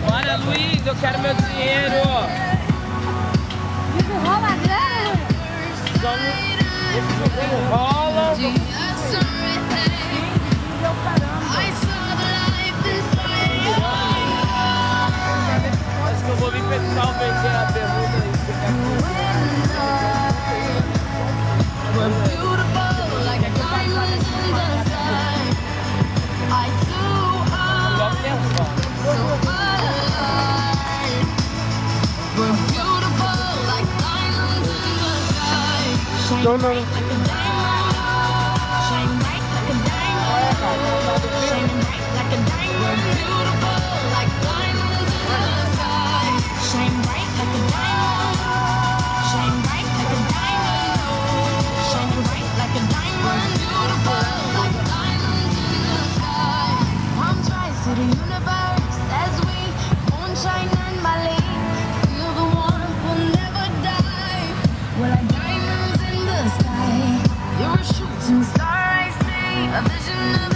Bora, Luiz, eu quero meu dinheiro. No, no, no. shooting star I see, a vision of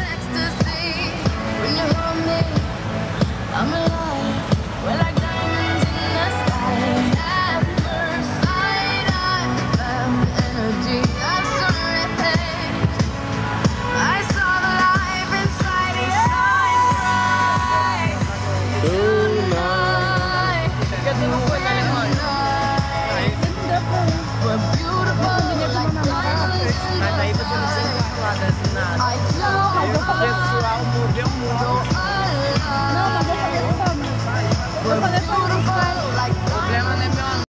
nada. Ai, não, mas eu falei. O pessoal moveu.